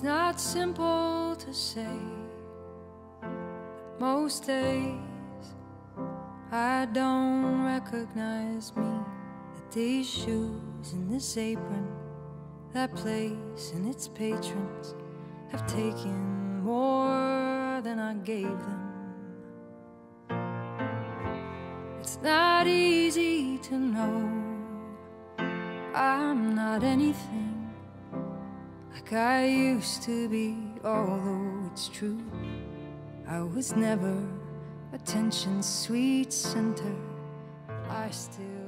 It's not simple to say. Most days I don't recognize me. That these shoes and this apron, that place and its patrons have taken more than I gave them. It's not easy to know I'm not anything like I used to be, although it's true. I was never attention's sweet center. I still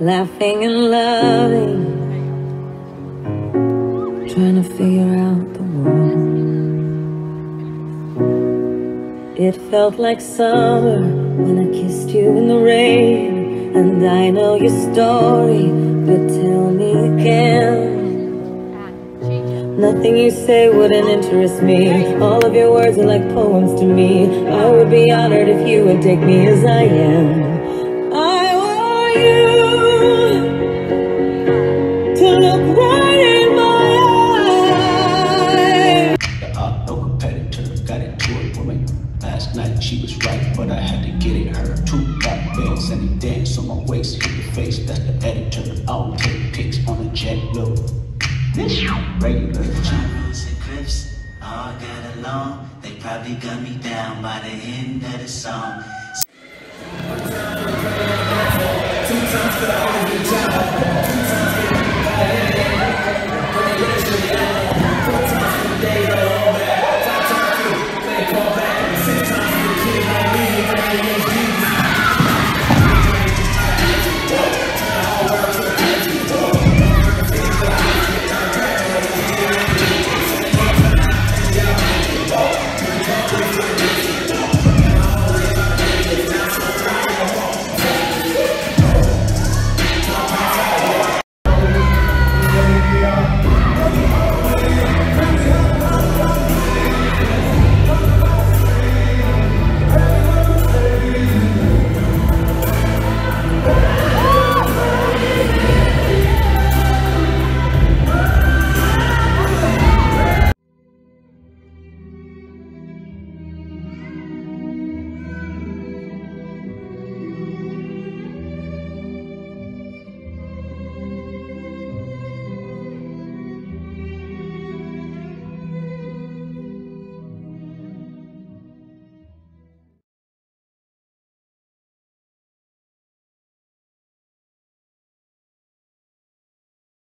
laughing and loving, trying to figure out the world. It felt like summer when I kissed you in the rain, and I know your story, but tell me again. Nothing you say wouldn't interest me. All of your words are like poems to me. I would be honored if you would take me as I am. Uh, she was right, but I had to get it her. Two black and he dance on my waist, hit the face, that's the editor. I don't take pics on a jet. This all got along. They probably gun me down by the end of the song times that I was in town.